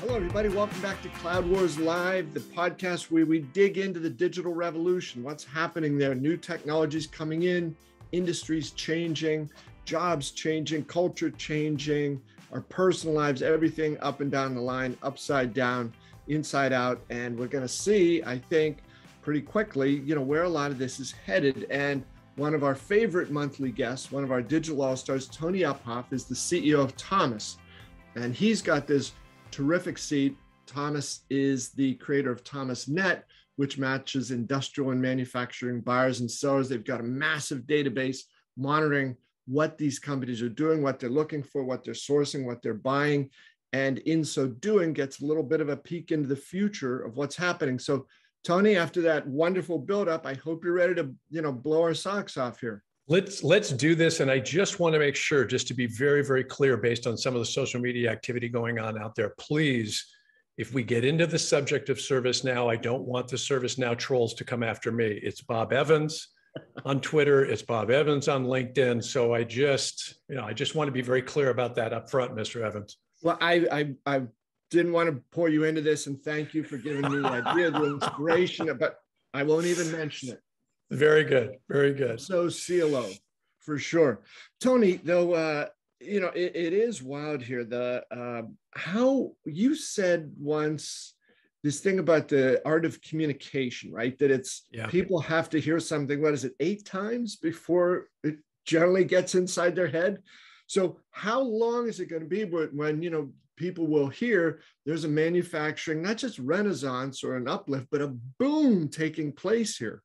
Hello, everybody. Welcome back to Cloud Wars Live, the podcast where we dig into the digital revolution. What's happening there? New technologies coming in, industries changing, jobs changing, culture changing, our personal lives, everything up and down the line, upside down, inside out. And we're going to see, I think, pretty quickly, you know, where a lot of this is headed. And one of our favorite monthly guests, one of our digital all stars, Tony Uphoff, is the CEO of Thomas. And he's got this terrific seat. Thomas is the creator of Thomas Net, which matches industrial and manufacturing buyers and sellers. They've got a massive database monitoring what these companies are doing, what they're looking for, what they're sourcing, what they're buying. And in so doing, gets a little bit of a peek into the future of what's happening. So, Tony, after that wonderful buildup, I hope you're ready to, you know, blow our socks off here. Let's let's do this. And I just want to make sure, just to be very, very clear, based on some of the social media activity going on out there, please, if we get into the subject of ServiceNow, I don't want the ServiceNow trolls to come after me. It's Bob Evans on Twitter, it's Bob Evans on LinkedIn. So I just, you know, I just want to be very clear about that up front, Mr. Evans. Well, I I, I didn't want to pour you into this, and thank you for giving me the idea, the inspiration, but I won't even mention it. Very good. Very good. So CLO for sure. Tony, though, uh, you know, it, it is wild here. The uh, how you said once this thing about the art of communication, right? That it's yeah. people have to hear something. What is it, eight times before it generally gets inside their head? So how long is it going to be when you know people will hear there's a manufacturing not just renaissance or an uplift, but a boom taking place here?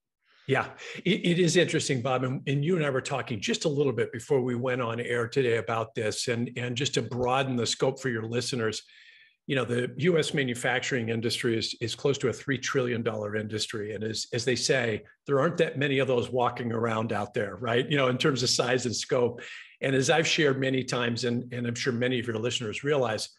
Yeah, it, it is interesting, Bob. And, and, you and I were talking just a little bit before we went on air today about this, and, and just to broaden the scope for your listeners, you know, the US manufacturing industry is, is close to a $3 trillion industry. And as, as they say, there aren't that many of those walking around out there, right? You know, in terms of size and scope. And as I've shared many times, and, and I'm sure many of your listeners realize,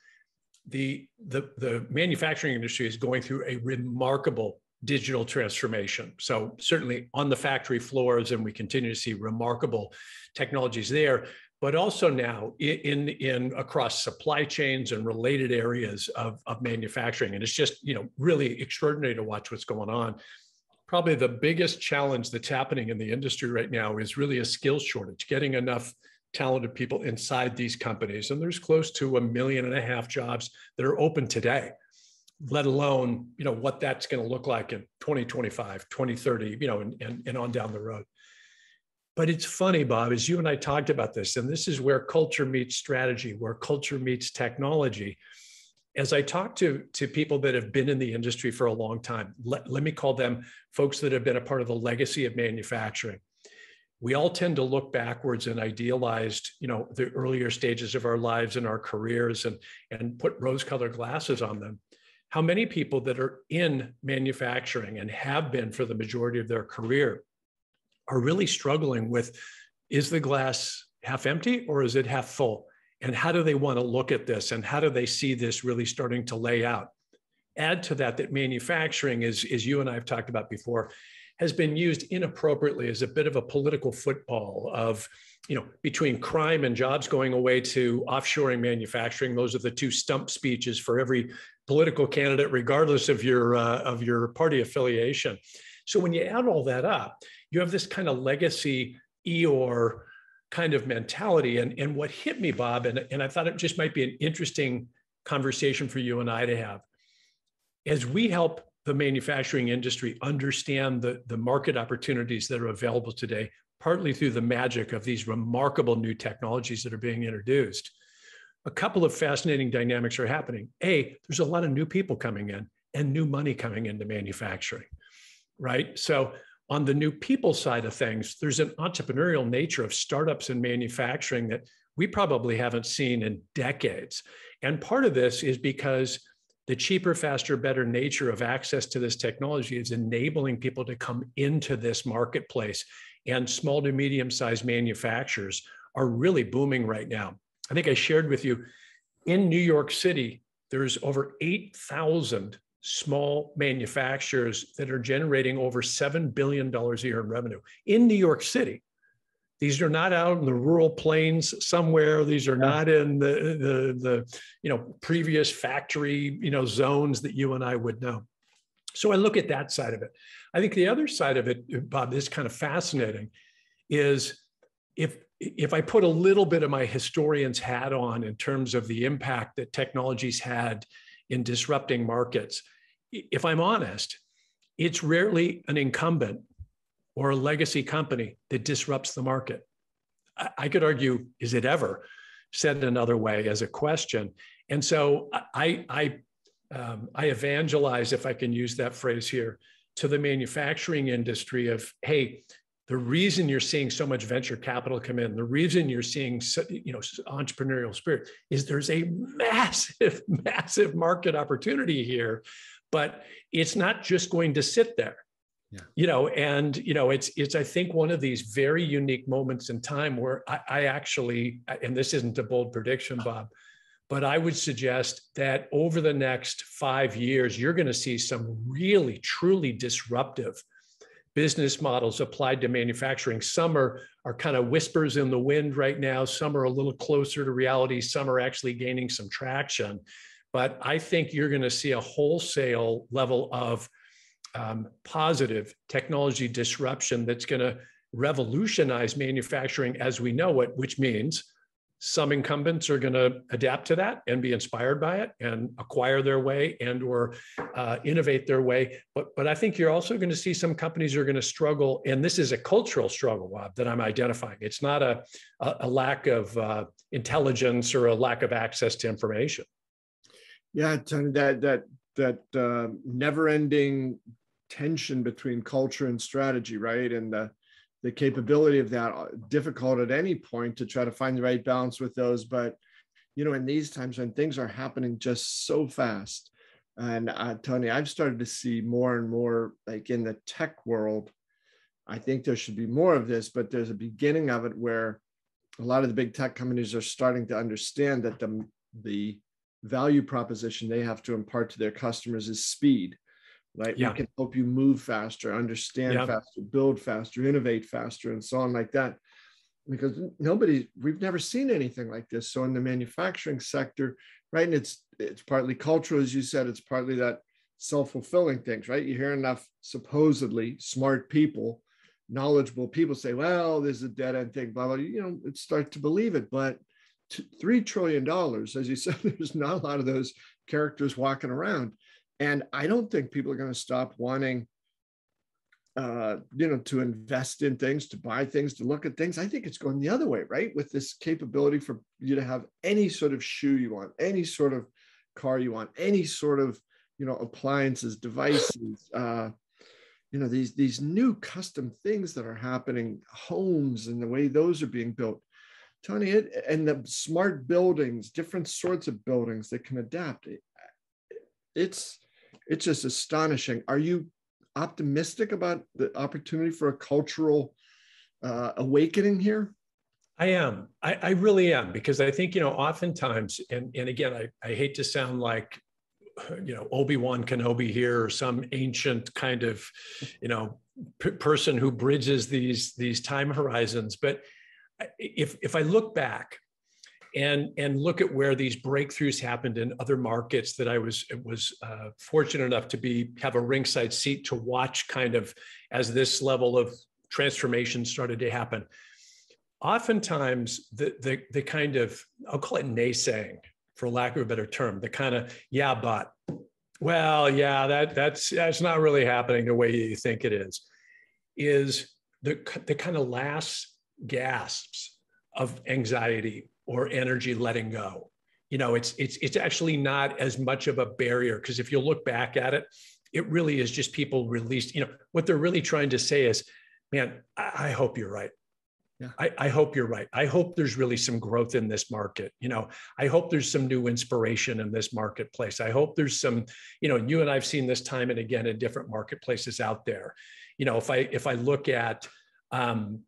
the, the, the manufacturing industry is going through a remarkable digital transformation. So certainly on the factory floors, and we continue to see remarkable technologies there, but also now in, in across supply chains and related areas of, of manufacturing. And it's just, you know, really extraordinary to watch what's going on. Probably the biggest challenge that's happening in the industry right now is really a skills shortage, getting enough talented people inside these companies. And there's close to a million and a half jobs that are open today let alone you know what that's going to look like in 2025 2030 you know and, and, and on down the road. But it's funny bob as you and i talked about this and this is where culture meets strategy where culture meets technology. As i talk to to people that have been in the industry for a long time let, let me call them folks that have been a part of the legacy of manufacturing. We all tend to look backwards and idealized you know the earlier stages of our lives and our careers and and put rose colored glasses on them how many people that are in manufacturing and have been for the majority of their career are really struggling with is the glass half empty or is it half full? And how do they want to look at this? And how do they see this really starting to lay out? Add to that that manufacturing, is, as you and I have talked about before, has been used inappropriately as a bit of a political football of you know, between crime and jobs going away to offshoring manufacturing, those are the two stump speeches for every political candidate, regardless of your uh, of your party affiliation. So when you add all that up, you have this kind of legacy Eeyore kind of mentality. And, and what hit me, Bob, and, and I thought it just might be an interesting conversation for you and I to have, as we help the manufacturing industry understand the, the market opportunities that are available today, partly through the magic of these remarkable new technologies that are being introduced. A couple of fascinating dynamics are happening. A, there's a lot of new people coming in and new money coming into manufacturing, right? So, on the new people side of things, there's an entrepreneurial nature of startups in manufacturing that we probably haven't seen in decades. And part of this is because the cheaper, faster, better nature of access to this technology is enabling people to come into this marketplace and small to medium sized manufacturers are really booming right now. I think I shared with you in New York City, there's over 8,000 small manufacturers that are generating over $7 billion a year in revenue in New York City. these are not out in the rural plains somewhere. These are not in the, the, the, you know, previous factory, you know, zones that you and I would know. So I look at that side of it. I think the other side of it, Bob, is kind of fascinating, is if if I put a little bit of my historian's hat on in terms of the impact that technologies had in disrupting markets, if I'm honest, it's rarely an incumbent or a legacy company that disrupts the market. I, could argue, is it ever? Said another way as a question. And so I, I, um, I evangelize, if I can use that phrase here, to the manufacturing industry of, hey, the reason you're seeing so much venture capital come in, the reason you're seeing you know entrepreneurial spirit is there's a massive, massive market opportunity here, but it's not just going to sit there. Yeah. You know, and you know, it's it's I think one of these very unique moments in time where I, I actually, and this isn't a bold prediction, Bob, but I would suggest that over the next five years, you're going to see some really, truly disruptive business models applied to manufacturing. Some are, are kind of whispers in the wind right now. Some are a little closer to reality. Some are actually gaining some traction. But I think you're going to see a wholesale level of um, positive technology disruption that's going to revolutionize manufacturing as we know it, which means some incumbents are going to adapt to that and be inspired by it and acquire their way and or uh, innovate their way. But but i think you're also going to see some companies are going to struggle and this is a cultural struggle Bob, that i'm identifying. It's not a, a, lack of uh, intelligence or a lack of access to information. Yeah Tony, that that that uh, never ending tension between culture and strategy, right? And the the capability of that uh, difficult at any point to try to find the right balance with those. But you know, in these times when things are happening just so fast, and uh, Tony, I've started to see more and more like in the tech world. I think there should be more of this, but there's a beginning of it where a lot of the big tech companies are starting to understand that the the value proposition they have to impart to their customers is speed right? Yeah. We can help you move faster, understand yeah. faster, build faster, innovate faster, and so on like that. Because nobody, we've never seen anything like this. So in the manufacturing sector, right, and it's it's partly cultural, as you said, it's partly that self-fulfilling things, right? You hear enough supposedly smart people, knowledgeable people say, well, this is a dead end thing, blah, blah, you know, it start to believe it. But $3 trillion, as you said, there's not a lot of those characters walking around. And I don't think people are going to stop wanting, uh, you know, to invest in things, to buy things, to look at things. I think it's going the other way, right? With this capability for you to have any sort of shoe you want, any sort of car you want, any sort of, you know, appliances, devices, uh, you know, these these new custom things that are happening, homes and the way those are being built. Tony, it, and the smart buildings, different sorts of buildings that can adapt. It, it's it's just astonishing. Are you optimistic about the opportunity for a cultural uh, awakening here? I am. I, I, really am because I think you know oftentimes, and and again, I, I hate to sound like you know Obi Wan Kenobi here or some ancient kind of you know p- person who bridges these these time horizons, but if if I look back and and look at where these breakthroughs happened in other markets that I was was uh, fortunate enough to be have a ringside seat to watch kind of as this level of transformation started to happen. Oftentimes, the the the kind of I'll call it naysaying, for lack of a better term, the kind of yeah, but well, yeah, that that's that's not really happening the way you think it is, is the the kind of last gasps of anxiety or energy letting go. You know, it's it's it's actually not as much of a barrier because if you look back at it, it really is just people released. You know, what they're really trying to say is, man, I, I hope you're right. Yeah. I, I, hope you're right. I hope there's really some growth in this market. You know, I hope there's some new inspiration in this marketplace. I hope there's some, you know, you and I've seen this time and again in different marketplaces out there. You know, if I if I look at um,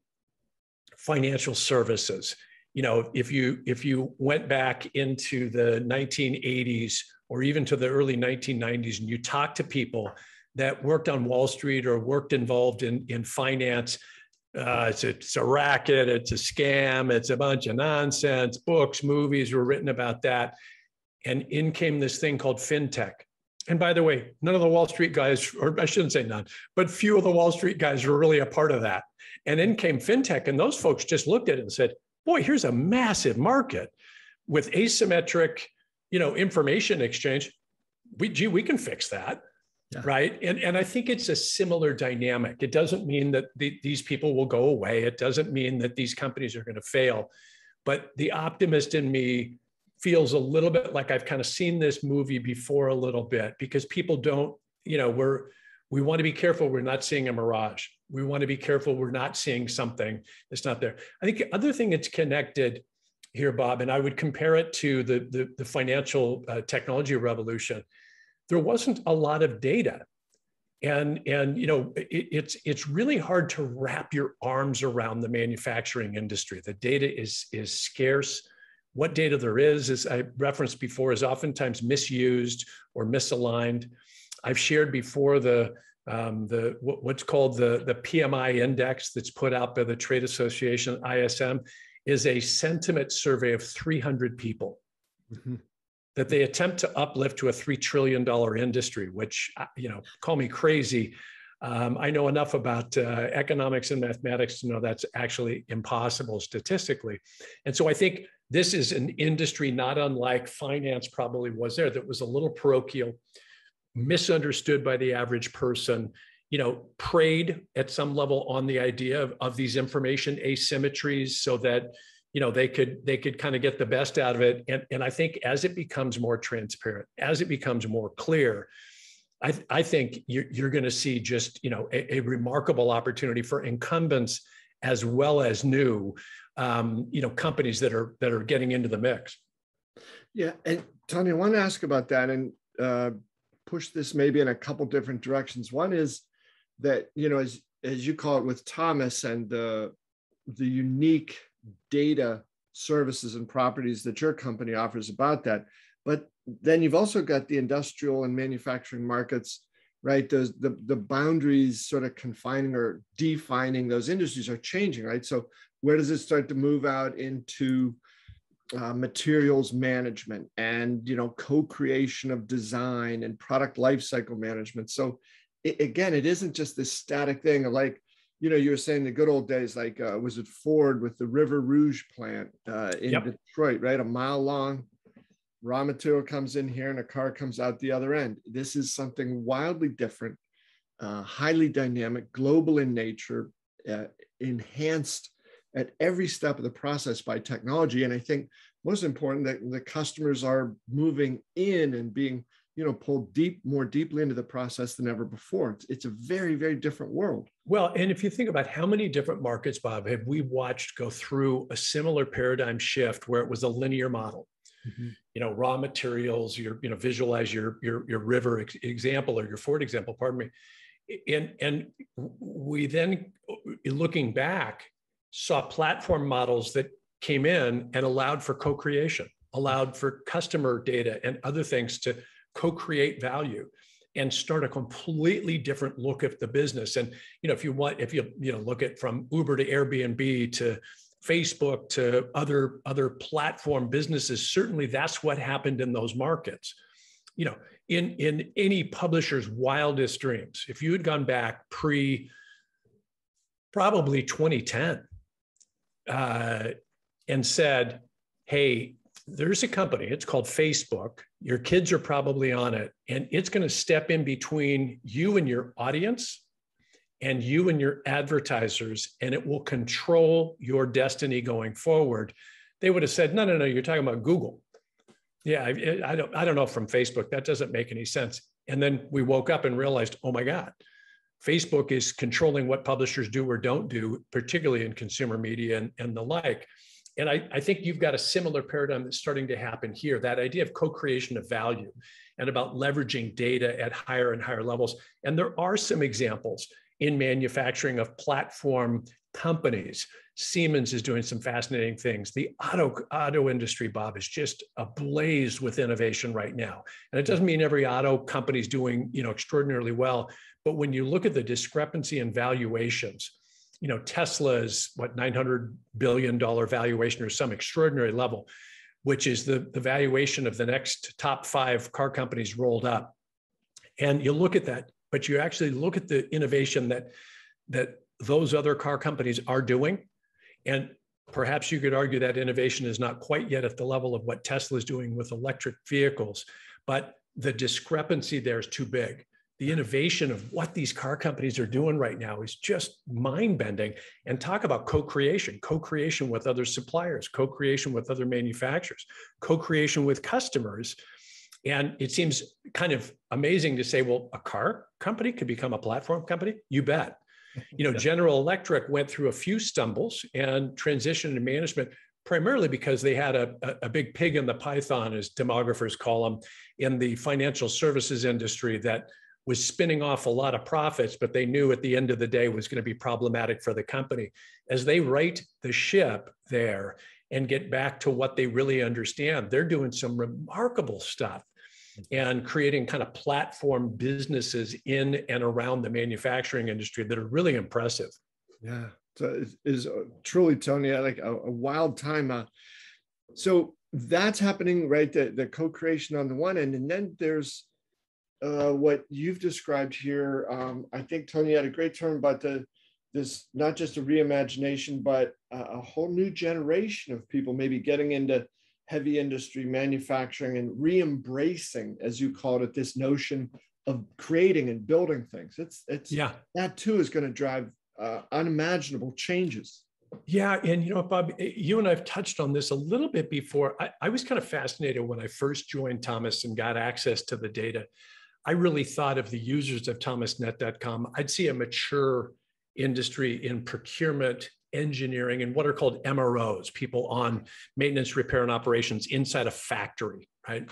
financial services, you know, if you if you went back into the 1980s or even to the early 1990s and you talked to people that worked on Wall Street or worked involved in, in finance, uh, it's, a, it's a racket, it's a scam, it's a bunch of nonsense. Books, movies were written about that. And in came this thing called fintech. And by the way, none of the Wall Street guys, or I shouldn't say none, but few of the Wall Street guys were really a part of that. And in came fintech, and those folks just looked at it and said, boy, here's a massive market with asymmetric, you know, information exchange. We, gee, we can fix that. Yeah. Right. And, and I think it's a similar dynamic. It doesn't mean that the, these people will go away. It doesn't mean that these companies are going to fail. But the optimist in me feels a little bit like I've kind of seen this movie before a little bit because people don't, you know, we're, we want to be careful we're not seeing a mirage. We want to be careful we're not seeing something that's not there. I think the other thing that's connected here, Bob, and I would compare it to the, the, the financial uh, technology revolution there wasn't a lot of data and and you know it, it's it's really hard to wrap your arms around the manufacturing industry the data is is scarce what data there is as i referenced before is oftentimes misused or misaligned i've shared before the um, the what's called the the pmi index that's put out by the trade association ism is a sentiment survey of 300 people mm-hmm that they attempt to uplift to a $3 trillion industry, which, uh, you know, call me crazy. Um, I know enough about uh, economics and mathematics to know that's actually impossible statistically. And so I think this is an industry not unlike finance probably was there, that was a little parochial, misunderstood by the average person, you know, preyed at some level on the idea of, of these information asymmetries so that you know they could they could kind of get the best out of it. And, and i think as it becomes more transparent as it becomes more clear i, I think you're, you're going to see just you know a, a, remarkable opportunity for incumbents as well as new um, you know companies that are that are getting into the mix. Yeah and tony i want to ask about that and uh, push this maybe in a couple different directions one is that you know as as you call it with thomas and the the unique data services and properties that your company offers about that. But then you've also got the industrial and manufacturing markets, right? Those the, the boundaries sort of confining or defining those industries are changing, right? So where does it start to move out into uh, materials management and you know co-creation of design and product lifecycle management? So it, again, it isn't just this static thing like you know, you were saying the good old days, like uh, was it Ford with the River Rouge plant uh, in yep. Detroit, right? A mile long, raw material comes in here and a car comes out the other end. This is something wildly different, uh, highly dynamic, global in nature, uh, enhanced at every step of the process by technology. And I think most important that the customers are moving in and being you know pulled deep more deeply into the process than ever before it's, it's a very very different world well and if you think about how many different markets bob have we watched go through a similar paradigm shift where it was a linear model mm-hmm. you know raw materials your you know visualize your your your river ex- example or your ford example pardon me and and we then looking back saw platform models that came in and allowed for co-creation allowed for customer data and other things to co-create value and start a completely different look at the business. And you know if you want if you you know look at from uber to airbnb to facebook to other other platform businesses certainly that's what happened in those markets. You know in in any publisher's wildest dreams if you had gone back pre probably 2010 uh, and said hey there's a company, it's called Facebook. Your kids are probably on it, and it's going to step in between you and your audience and you and your advertisers, and it will control your destiny going forward. They would have said, no, no, no, you're talking about Google. Yeah, I, I don't, I don't know from Facebook. That doesn't make any sense. And then we woke up and realized, oh my God, Facebook is controlling what publishers do or don't do, particularly in consumer media and, and the like. And I, I think you've got a similar paradigm that's starting to happen here that idea of co creation of value and about leveraging data at higher and higher levels. And there are some examples in manufacturing of platform companies. Siemens is doing some fascinating things. The auto, auto industry, Bob, is just ablaze with innovation right now. And it doesn't mean every auto company is doing you know, extraordinarily well, but when you look at the discrepancy in valuations, you know, Tesla's what 900 billion dollar valuation or some extraordinary level, which is the the valuation of the next top five car companies rolled up. And you look at that, but you actually look at the innovation that that those other car companies are doing, and perhaps you could argue that innovation is not quite yet at the level of what Tesla is doing with electric vehicles, but the discrepancy there is too big the innovation of what these car companies are doing right now is just mind bending. And talk about co creation, co creation with other suppliers, co creation with other manufacturers, co creation with customers. And it seems kind of amazing to say, well, a car company could become a platform company. You bet. You know, General Electric went through a few stumbles and transitioned to management primarily because they had a, a, big pig in the python, as demographers call them, in the financial services industry that was spinning off a lot of profits, but they knew at the end of the day was going to be problematic for the company. As they right the ship there and get back to what they really understand, they're doing some remarkable stuff and creating kind of platform businesses in and around the manufacturing industry that are really impressive. Yeah, so is uh, truly, Tony, like a, a wild time. Uh, so that's happening, right? The, the co-creation on the one end, and then there's uh, what you've described here. Um, I think Tony had a great term about the this not just a reimagination, but a, a whole new generation of people maybe getting into heavy industry manufacturing and re-embracing, as you called it, this notion of creating and building things. It's it's yeah that too is going to drive uh, unimaginable changes. Yeah, and you know, Bob, eh, you and I've touched on this a little bit before. I, I was kind of fascinated when I first joined Thomas and got access to the data I really thought of the users of thomasnet.com, I'd see a mature industry in procurement, engineering, and what are called MROs, people on maintenance, repair, and operations inside a factory, right?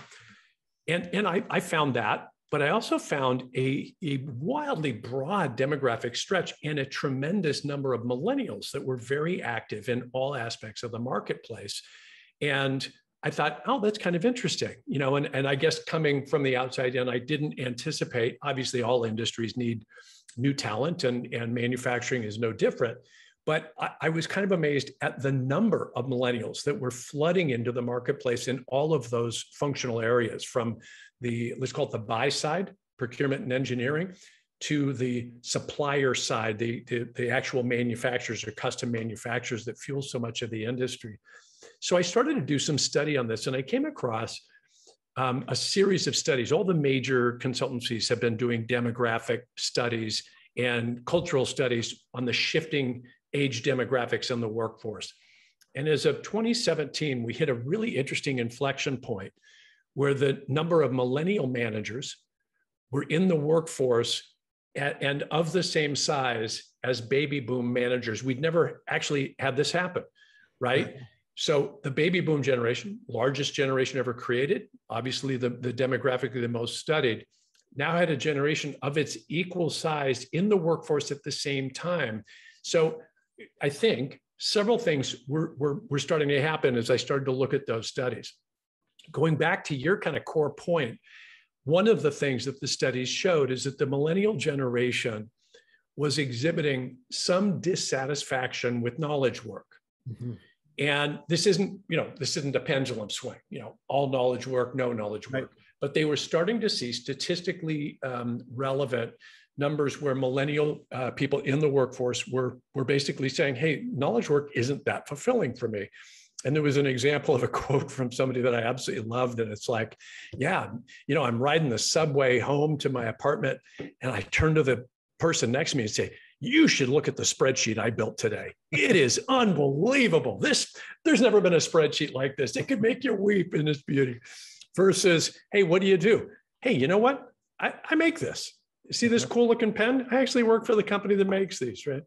And, and I, I found that, but I also found a, a wildly broad demographic stretch and a tremendous number of millennials that were very active in all aspects of the marketplace. And I thought, oh, that's kind of interesting, you know, and, and I guess coming from the outside in, I didn't anticipate, obviously all industries need new talent and, and manufacturing is no different. But I, I was kind of amazed at the number of millennials that were flooding into the marketplace in all of those functional areas from the, let's call it the buy side, procurement and engineering, to the supplier side, the, the, the actual manufacturers or custom manufacturers that fuel so much of the industry. So I started to do some study on this, and I came across um, a series of studies. All the major consultancies have been doing demographic studies and cultural studies on the shifting age demographics in the workforce. And as of 2017, we hit a really interesting inflection point where the number of millennial managers were in the workforce at, and of the same size as baby boom managers. We'd never actually had this happen, right? So the baby boom generation, largest generation ever created, obviously the, the demographically the most studied, now had a generation of its equal size in the workforce at the same time. So I think several things were, were, were starting to happen as I started to look at those studies. Going back to your kind of core point, one of the things that the studies showed is that the millennial generation was exhibiting some dissatisfaction with knowledge work. Mm-hmm. And this isn't, you know, this isn't a pendulum swing, you know, all knowledge work, no knowledge work. Right. But they were starting to see statistically um, relevant numbers where millennial uh, people in the workforce were, were basically saying, hey, knowledge work isn't that fulfilling for me. And there was an example of a quote from somebody that I absolutely loved. And it's like, yeah, you know, I'm riding the subway home to my apartment and I turn to the person next to me and say, you should look at the spreadsheet I built today. It is unbelievable. This there's never been a spreadsheet like this. It could make you weep in its beauty. Versus, hey, what do you do? Hey, you know what? I, I make this. See this uh-huh. cool looking pen? I actually work for the company that makes these, right?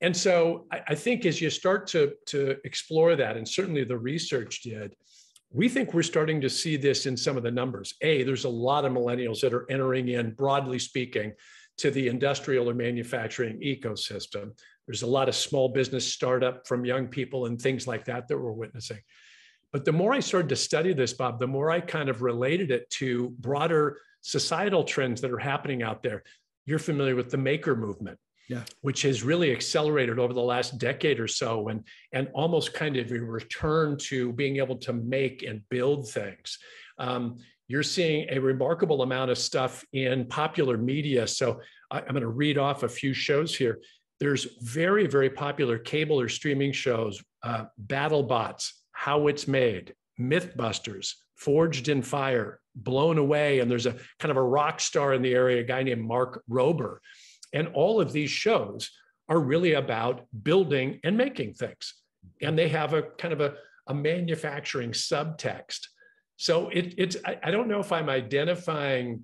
And so I, I think as you start to, to explore that, and certainly the research did, we think we're starting to see this in some of the numbers. A, there's a lot of millennials that are entering in, broadly speaking, to the industrial or manufacturing ecosystem. There's a lot of small business startup from young people and things like that that we're witnessing. But the more I started to study this, Bob, the more I kind of related it to broader societal trends that are happening out there. You're familiar with the maker movement. yeah. which has really accelerated over the last decade or so and, and almost kind of a return to being able to make and build things. Um, you're seeing a remarkable amount of stuff in popular media. So I, I'm going to read off a few shows here. There's very, very popular cable or streaming shows, uh, BattleBots, How It's Made, Mythbusters, Forged in Fire, Blown Away, and there's a kind of a rock star in the area, a guy named Mark Rober. And all of these shows are really about building and making things. And they have a kind of a, a manufacturing subtext. So it, it's, I, I, don't know if I'm identifying,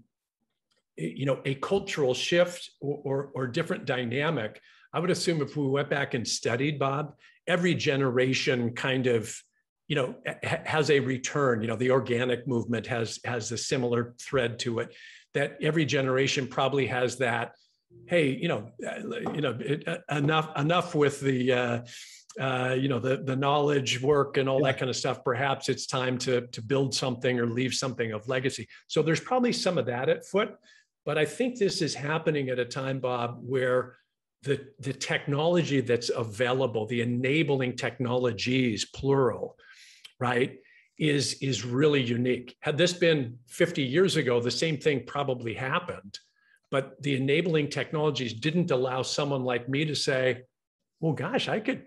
you know, a cultural shift or, or, or different dynamic. I would assume if we went back and studied Bob, every generation kind of you know has a return you know the organic movement has has a similar thread to it that every generation probably has that hey, you know, uh, you know, it, uh, enough enough with the uh, uh, you know the the knowledge work and all yeah. that kind of stuff. Perhaps it's time to to build something or leave something of legacy. So there's probably some of that at foot, but I think this is happening at a time, Bob, where the the technology that's available, the enabling technologies, plural, right? is is really unique. Had this been 50 years ago, the same thing probably happened but the enabling technologies didn't allow someone like me to say, well, gosh, I could,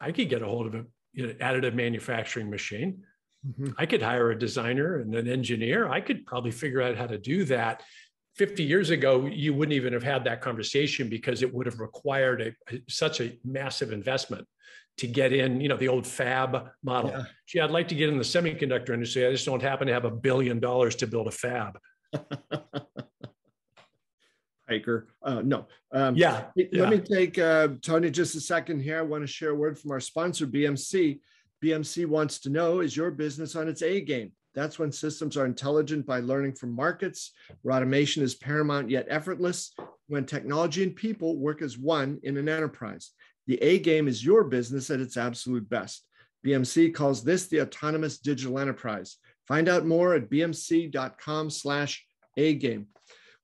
I could get a hold of an you know, additive manufacturing machine. Mm-hmm. I could hire a designer and an engineer. I could probably figure out how to do that. 50 years ago, you wouldn't even have had that conversation because it would have required a, a, such a massive investment to get in, you know, the old fab model. Yeah. Gee, I'd like to get in the semiconductor industry. I just don't happen to have a billion dollars to build a fab. hiker. Uh, no. Um, yeah. Let yeah. me take uh, Tony just a second here. I want to share a word from our sponsor, BMC. BMC wants to know is your business on its A game? That's when systems are intelligent by learning from markets, where automation is paramount yet effortless, when technology and people work as one in an enterprise. The A game is your business at its absolute best. BMC calls this the autonomous digital enterprise. Find out more at bmc.com slash A game.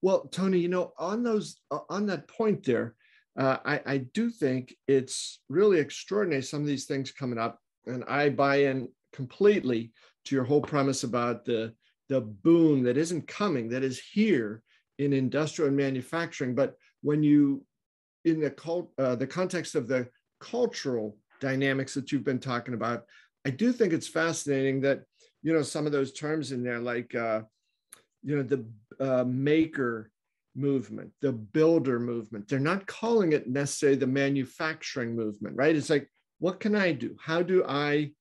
Well, Tony, you know, on those on that point there, uh, I, I do think it's really extraordinary. Some of these things coming up, and I buy in completely to your whole premise about the the boom that isn't coming, that is here in industrial and manufacturing. But when you, in the cult, uh, the context of the cultural dynamics that you've been talking about, I do think it's fascinating that you know some of those terms in there, like uh, you know the uh, maker movement, the builder movement. They're not calling it necessarily the manufacturing movement, right? It's like, what can I do? How do I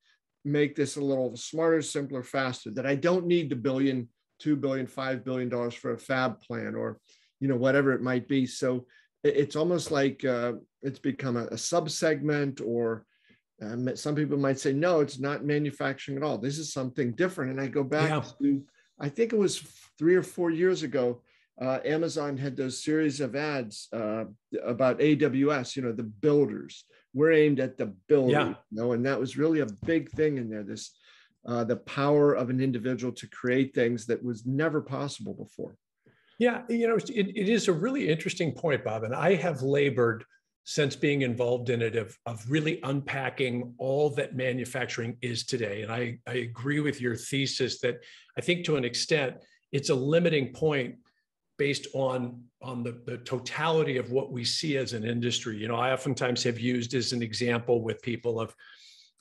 make this a little smarter, simpler, faster? That I don't need the billion, two billion, five billion dollars for a fab plan, or you know whatever it might be. So it's almost like uh, it's become a, a subsegment, or um, some people might say, no, it's not manufacturing at all. This is something different. And I go back yeah. to I think it was three or four years ago, uh, Amazon had those series of ads uh, about AWS, you know, the builders. We're aimed at the builder, yeah. you know, and that was really a big thing in there. This, uh, the power of an individual to create things that was never possible before. Yeah, you know, it, it is a really interesting point, Bob, and I have labored since being involved in it of, of really unpacking all that manufacturing is today. And I, I agree with your thesis that I think to an extent it's a limiting point based on on the, the totality of what we see as an industry. You know, I oftentimes have used as an example with people of,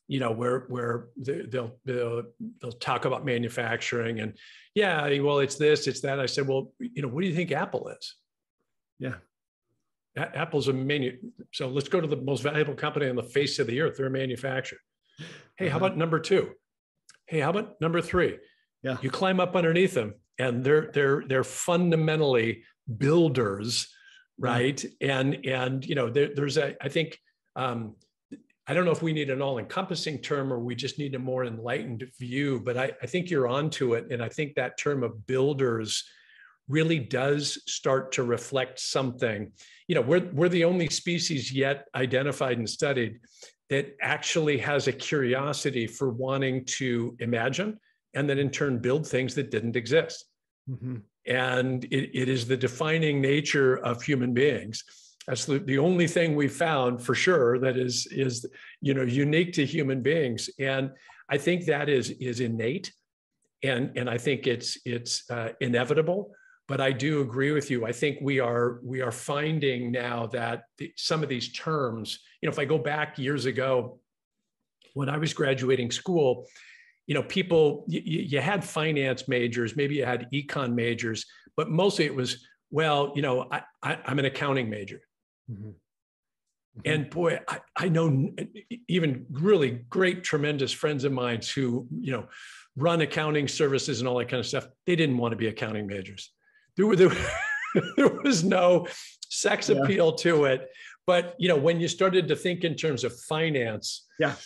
you know, where where they'll they'll they'll talk about manufacturing and yeah, well, it's this, it's that. I said, well, you know, what do you think Apple is? Yeah, Apple's a manu. So let's go to the most valuable company on the face of the earth. They're a manufacturer. Hey, how uh-huh. about number two? Hey, how about number three? Yeah. You climb up underneath them, and they're they're they're fundamentally builders, right? Mm-hmm. And and you know there, there's a I think um, I don't know if we need an all-encompassing term or we just need a more enlightened view, but I, I think you're onto it, and I think that term of builders really does start to reflect something. You know, we're, we're the only species yet identified and studied that actually has a curiosity for wanting to imagine and then in turn build things that didn't exist. Mm-hmm. And it, it is the defining nature of human beings. That's the, the only thing we found for sure that is is you know unique to human beings, and I think that is is innate, and and I think it's it's uh, inevitable. But I do agree with you. I think we are we are finding now that the, some of these terms, you know, if I go back years ago, when I was graduating school, you know, people you, you had finance majors, maybe you had econ majors, but mostly it was well, you know, I, I am an accounting major. Mm-hmm. Mm-hmm. And boy, I, I know even really great, tremendous friends of mine who, you know, run accounting services and all that kind of stuff. They didn't want to be accounting majors. There, were, there, there was no sex yeah. appeal to it. But you know, when you started to think in terms of finance, yeah,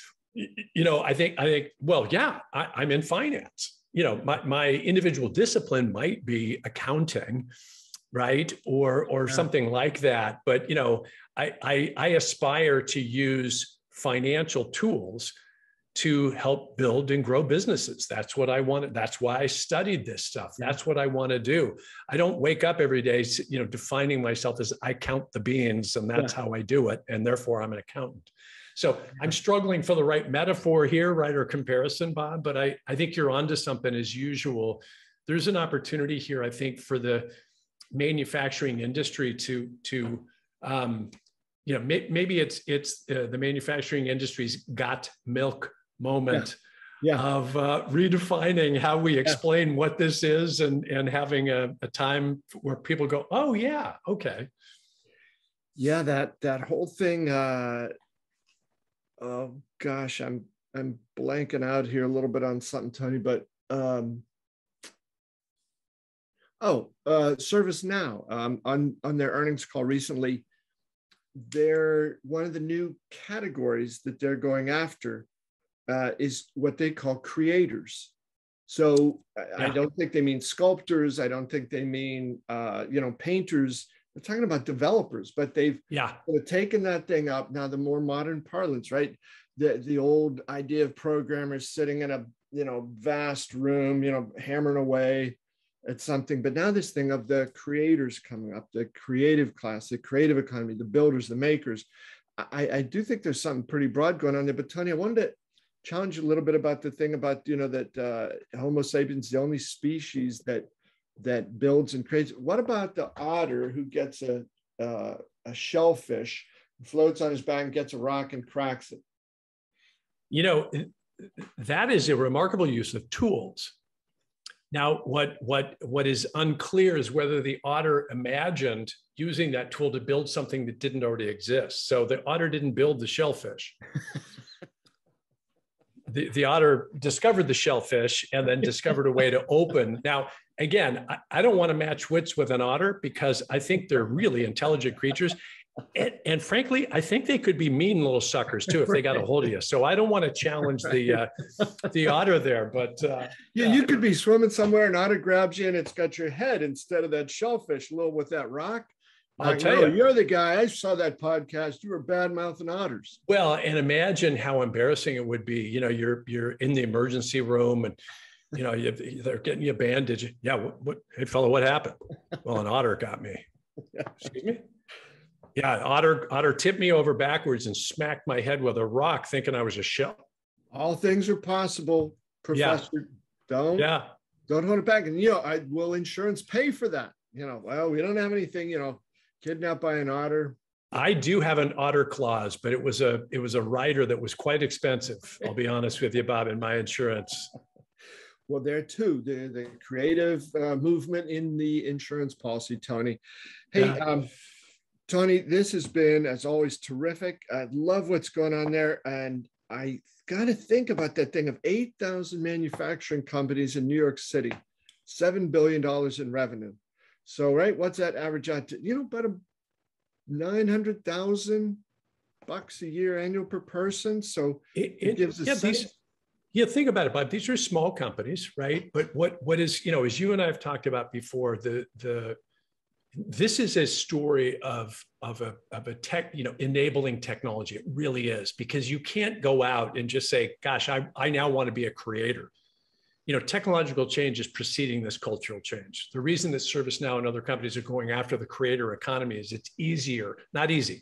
you know, I think I think, well, yeah, I, I'm in finance. You know, my, my individual discipline might be accounting, right or or yeah. something like that but you know I, I i aspire to use financial tools to help build and grow businesses. That's what i wanted. That's why i studied this stuff. That's what i want to do. I don't wake up every day you know defining myself as i count the beans and that's yeah. how i do it and therefore i'm an accountant. So i'm struggling for the right metaphor here right or comparison bob but i i think you're onto something as usual. There's an opportunity here i think for the manufacturing industry to to um, you know may, maybe it's it's uh, the manufacturing industry's got milk moment yeah. Yeah. of uh, redefining how we explain yeah. what this is and and having a, a time where people go oh yeah okay yeah that that whole thing uh oh gosh i'm i'm blanking out here a little bit on something tony but um Oh, uh, ServiceNow um, on on their earnings call recently, they're one of the new categories that they're going after uh, is what they call creators. So yeah. I don't think they mean sculptors. I don't think they mean uh, you know painters. They're talking about developers, but they've yeah taken that thing up now. The more modern parlance, right? The the old idea of programmers sitting in a you know vast room, you know, hammering away at something. But now this thing of the creators coming up, the creative class, the creative economy, the builders, the makers. I, I do think there's something pretty broad going on there. But Tony, I wanted to challenge you a little bit about the thing about you know that uh, Homo sapiens the only species that that builds and creates. What about the otter who gets a uh, a shellfish, floats on his back, and gets a rock and cracks it? You know, that is a remarkable use of tools. Now, what, what, what is unclear is whether the otter imagined using that tool to build something that didn't already exist. So the otter didn't build the shellfish. the, the otter discovered the shellfish and then discovered a way to open. Now, again, I, I don't want to match wits with an otter because I think they're really intelligent creatures and, and, frankly, I think they could be mean little suckers too if they got a hold of you. So I don't want to challenge the uh, the otter there, but uh, yeah, you could be swimming somewhere and otter grabs you and it's got your head instead of that shellfish, little with that rock. I'll like, tell no, you, you're the guy. I saw that podcast. You were bad mouthing otters. Well, and imagine how embarrassing it would be. You know, you're you're in the emergency room and you know you, they're getting you a bandage. Yeah, what, what? Hey, fellow, what happened? Well, an otter got me. Excuse me. Yeah, Otter Otter tipped me over backwards and smacked my head with a rock, thinking I was a shell. All things are possible, Professor. Yeah. Don't yeah. Don't hold it back. And you know, I will insurance pay for that. You know, well, we don't have anything. You know, kidnapped by an otter. I do have an otter clause, but it was a it was a rider that was quite expensive. I'll be honest with you, Bob, in my insurance. Well, there too, the the creative uh, movement in the insurance policy, Tony. Hey, yeah. um, Tony, this has been, as always, terrific. I love what's going on there. And I got to think about that thing of 8,000 manufacturing companies in New York City, $7 billion in revenue. So, right, what's that average out to? You know, about a 900,000 bucks a year annual per person. So it, it, it gives us. Yeah, yeah, think about it, Bob. These are small companies, right? But what what is you know, as you and I have talked about before, the the this is a story of of a of a tech you know enabling technology it really is because you can't go out and just say gosh i, I now want to be a creator you know, technological change is preceding this cultural change. The reason that ServiceNow and other companies are going after the creator economy is it's easier, not easy.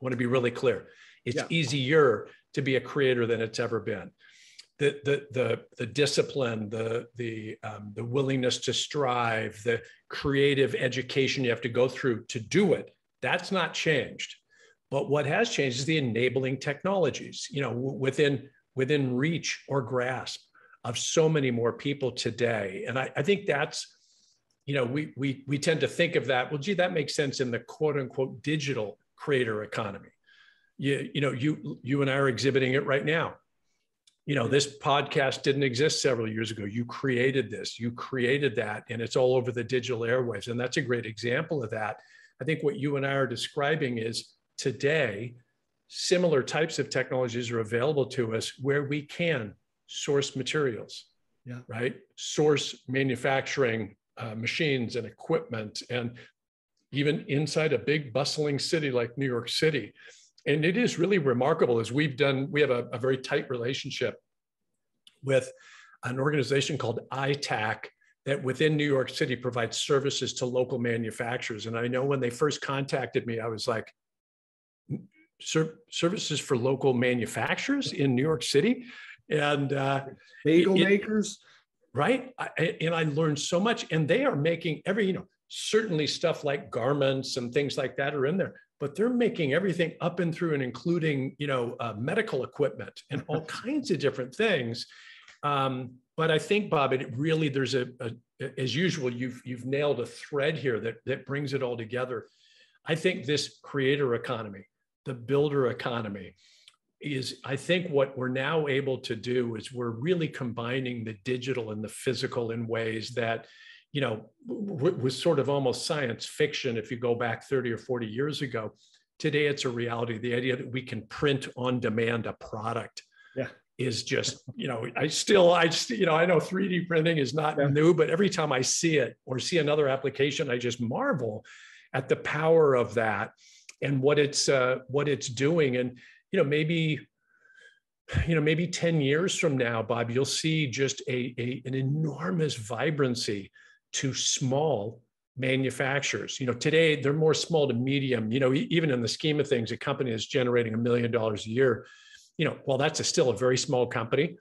I want to be really clear. It's yeah. easier to be a creator than it's ever been. The, the, the, the discipline, the, the, um, the willingness to strive, the creative education you have to go through to do it, that's not changed. But what has changed is the enabling technologies, you know, within, within reach or grasp of so many more people today. And I, I think that's, you know, we, we, we tend to think of that, well, gee, that makes sense in the quote unquote digital creator economy. You, you know, you, you and I are exhibiting it right now. You know, this podcast didn't exist several years ago. You created this, you created that, and it's all over the digital airwaves. And that's a great example of that. I think what you and I are describing is today, similar types of technologies are available to us where we can source materials, yeah. right? Source manufacturing uh, machines and equipment, and even inside a big bustling city like New York City. And it is really remarkable as we've done, we have a, a very tight relationship with an organization called ITAC that within New York City provides services to local manufacturers. And I know when they first contacted me, I was like, services for local manufacturers in New York City? And uh, bagel it, makers, right? I, and I learned so much, and they are making every you know certainly stuff like garments and things like that are in there but they're making everything up and through and including you know uh, medical equipment and all kinds of different things. Um, but i think bob it really there's a, a, as usual you've you've nailed a thread here that that brings it all together. I think this creator economy the builder economy is I think what we're now able to do is we're really combining the digital and the physical in ways that, you know, was sort of almost science fiction if you go back 30 or 40 years ago. Today, it's a reality. The idea that we can print on demand a product yeah. is just, you know, I still, I, you know, I know 3D printing is not yeah. new, but every time I see it or see another application, I just marvel at the power of that and what it's uh, what it's doing. And you know, maybe, you know, maybe 10 years from now, Bob, you'll see just a, a an enormous vibrancy to small manufacturers. You know, today they're more small to medium. You know, even in the scheme of things, a company is generating a million dollars a year. You know, while that's a still a very small company,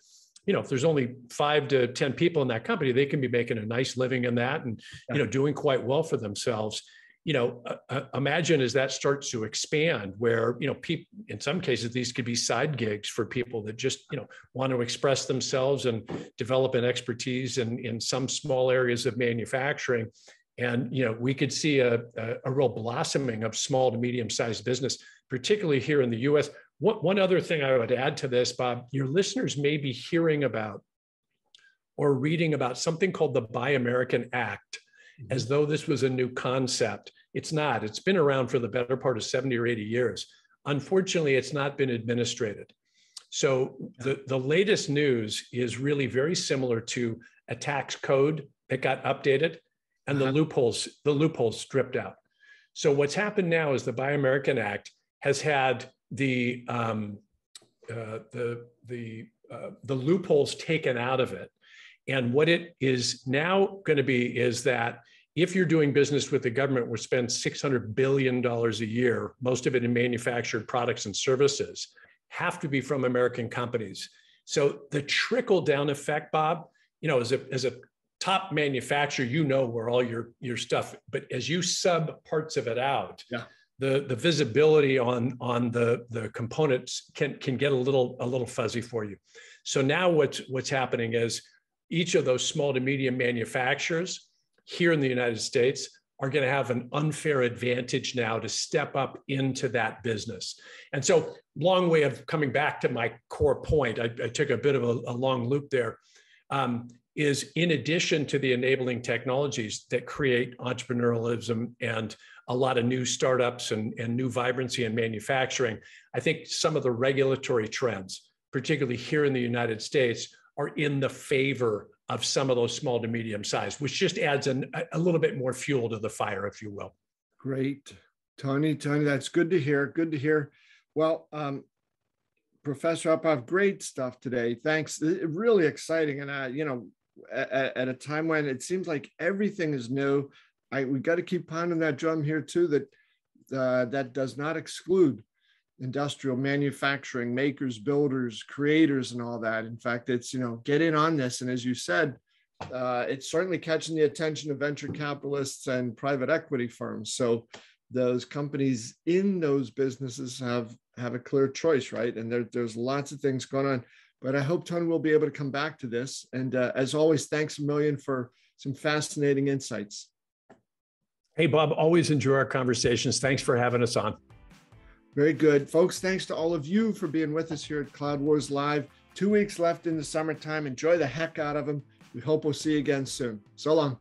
you know, if there's only five to ten people in that company, they can be making a nice living in that and yeah. you know doing quite well for themselves you know, uh, uh, imagine as that starts to expand, where you know, people in some cases these could be side gigs for people that just you know want to express themselves and develop an expertise in in some small areas of manufacturing, and you know, we could see a a, a real blossoming of small to medium sized business, particularly here in the U.S. One other thing I would add to this, Bob, your listeners may be hearing about or reading about something called the Buy American Act as though this was a new concept. It's not. It's been around for the better part of 70 or 80 years. Unfortunately, it's not been administrated. So the, the latest news is really very similar to a tax code that got updated and the uh-huh. loopholes, the loopholes stripped out. So what's happened now is the Buy American Act has had the um, uh, the the uh, the loopholes taken out of it, and what it is now going to be is that if you're doing business with the government, which spends $600 billion a year, most of it in manufactured products and services, have to be from American companies. So the trickle down effect, Bob, you know, as a, as a top manufacturer, you know where all your, your stuff, but as you sub parts of it out, yeah. the, the visibility on, on the, the components can, can get a little, a little fuzzy for you. So now what's, what's happening is each of those small to medium manufacturers here in the United States are going to have an unfair advantage now to step up into that business. And so, long way of coming back to my core point, I, I took a bit of a, a long loop there. Um, is in addition to the enabling technologies that create entrepreneurialism and a lot of new startups and, and new vibrancy in manufacturing, I think some of the regulatory trends, particularly here in the United States, are in the favor of some of those small to medium size, which just adds an, a little bit more fuel to the fire, if you will. Great. Tony, Tony, that's good to hear. Good to hear. Well, um, Professor Uphoff, great stuff today. Thanks. Really exciting. And, uh, you know, at, at a time when it seems like everything is new. I we got to keep pounding that drum here too. That uh, that does not exclude industrial manufacturing, makers, builders, creators, and all that. In fact, it's you know get in on this. And as you said, uh, it's certainly catching the attention of venture capitalists and private equity firms. So those companies in those businesses have have a clear choice, right? And there, there's lots of things going on. But I hope ton will be able to come back to this. And uh, as always, thanks a million for some fascinating insights. Hey, Bob, always enjoy our conversations. Thanks for having us on. Very good. Folks, thanks to all of you for being with us here at Cloud Wars Live. Two weeks left in the summertime. Enjoy the heck out of them. We hope we'll see you again soon. So long.